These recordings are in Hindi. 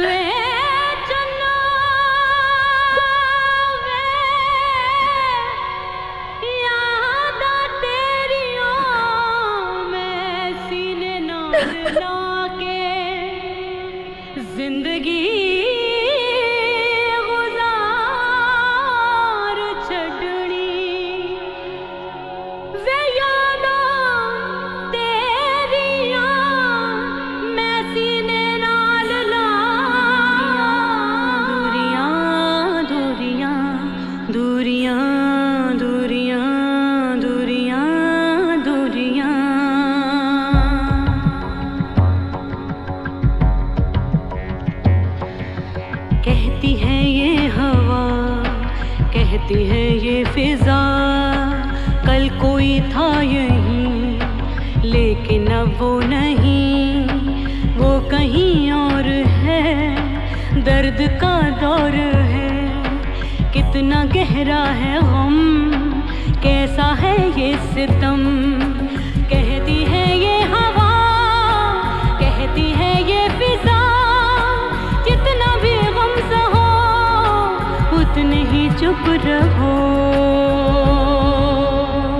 वे है ये हवा, कहती है ये फिजा। कल कोई था यही, लेकिन अब वो नहीं। वो कहीं और है, दर्द का दौर है। कितना गहरा है गम कैसा है ये सितम। ही चुप रहो।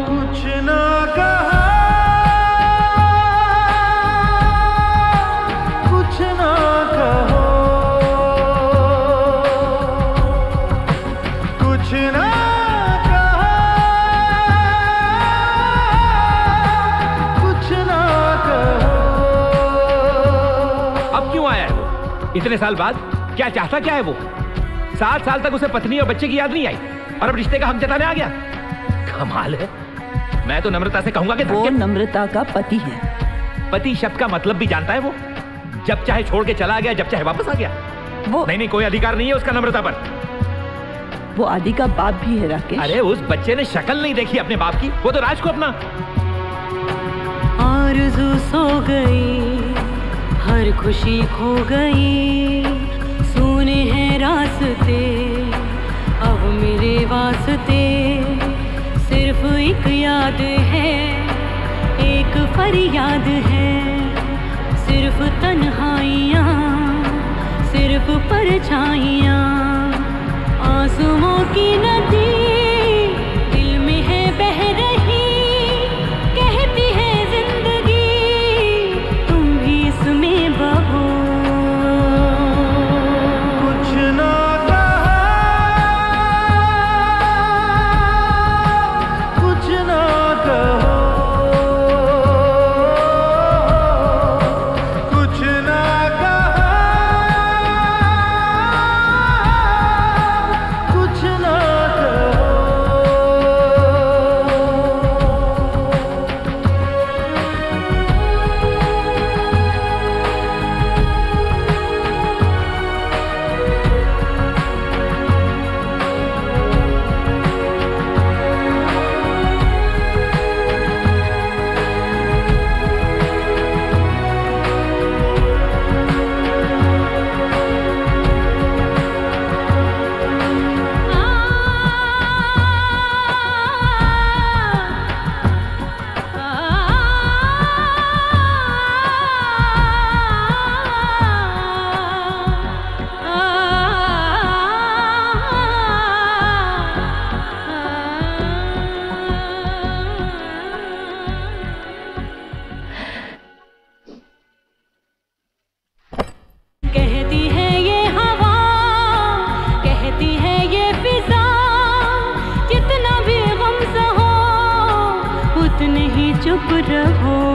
कुछ ना कहा कुछ ना कहो। कुछ ना कहा कुछ ना कहो। अब क्यों आया है वो? इतने साल बाद क्या चाहता क्या है वो? सात साल तक उसे पत्नी और बच्चे की याद नहीं आई। और अब रिश्ते का हम जताने आ गया। कमाल है। मैं तो नम्रता से कहूँगा कि वो नम्रता का पति है। पति शब्द का मतलब भी जानता है वो। जब चाहे छोड़ के चला गया जब चाहे वापस आ गया। वो नहीं नहीं कोई अधिकार नहीं है उसका नम्रता पर। वो आदि का बाप भी है राकेश। अरे उस बच्चे ने शक्ल नहीं देखी अपने बाप की। वो तो राज को अपना। आरज़ू सो गई हर खुशी खो गई। रास्ते अब मेरे वास्ते सिर्फ़ एक याद है एक फरियाद है सिर्फ़ तन्हाइयाँ चुप रहो।